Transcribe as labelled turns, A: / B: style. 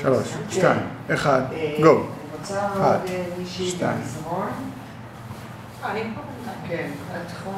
A: שלוש, שתיים, אחד, גו.
B: אני
A: אחת, שתיים.
C: אני פה בינתיים.
B: כן, את יכולה